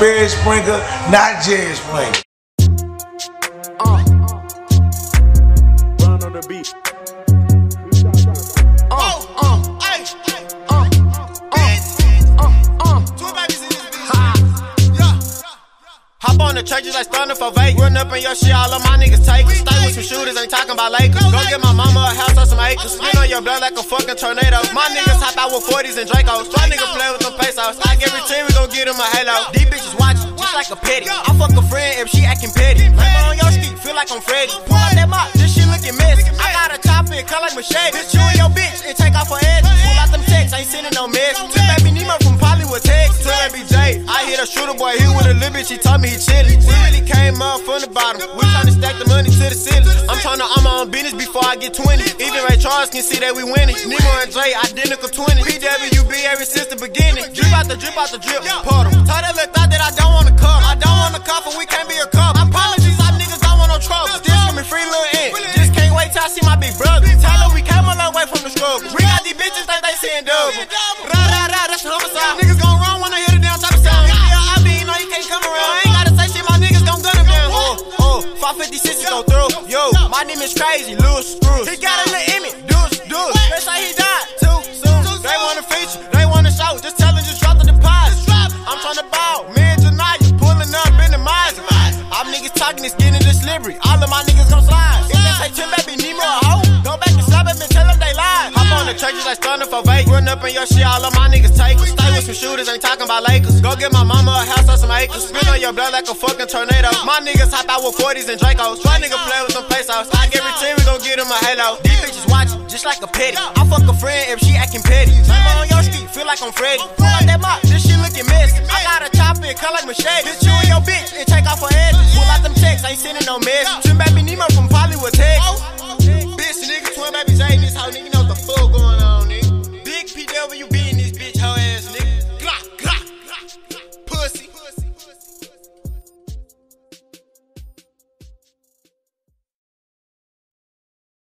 Sperry Springer, not Jerry Springer. Uh. Run on the beat. Hop on the churches like thunder for Vegas. Run up in your shit, all of my niggas take it. Stay with some shooters, ain't talking about Lakers. Go get my mama a house or some acres. Spin on your blood like a fucking tornado. My niggas hop out with 40s and Dracos. My niggas play with them pesos. Like every team, we gon' get him a halo. These bitches watching, just like a petty. I fuck a friend if she acting petty. Rainbow on your street, feel like I'm Freddy. Pull out that mop, this shit looking messy. I got a chopper and cut like machete. Bitch, you and your bitch and take off her head. Pull out them texts, ain't sending no mess. Tip baby Nemo from Hollywood bitch, he told me he chillin'. We really came up from the bottom. We tryna stack the money to the ceiling. I'm tryna own my own business before I get 20. Even Ray Charles can see that we winning. Nemo and J, identical 20. PWB ever since the beginning. Drip out the drip out the drip. 'em. Tell that little thought that I don't wanna cuff. I don't wanna cuff and we can't be a couple. I you, some niggas don't want no trouble. Still give me free little int. Just can't wait till I see my big brother. Tell her we came a long way from the struggle. We got these bitches think they seeing double. Rah rah rah, that's homicide. Niggas gon' 556 is gon' through. Yo, my name is crazy, Lewis Screws. He got a little image, deuce, deuce. They say he died too soon. They wanna feature, they wanna show. Just tell him, just drop the deposit. I'm tryna ball, me and Janaya pulling up in the Mazda. All niggas talking, it's getting the slippery. All of my niggas gon' slide. If they say Tim baby Nemo a hoe, go back and slap him and tell him they lied. Hop on the churches like thunder for Vegas your shit, all of my niggas take it. Stay with some shooters, ain't talking about Lakers. Go get my mama a house or some acres. Spin on your blood like a fucking tornado. My niggas hop out with 40s and Dracos. Try nigga play with some pesos. I guarantee we gon' get him a halo. These bitches watching, just like a petty. I fuck a friend if she acting petty. Lame on your street, feel like I'm Freddy. Pull out that mop, this shit looking messy. I got a chop it, cut like machete. Bitch, you and your bitch, and take off her head. Pull out them checks, I ain't sending no message. Twin baby Nemo from Pollywood, tech. Bitch, nigga, twin baby Jay, this hoe nigga knows the fuck.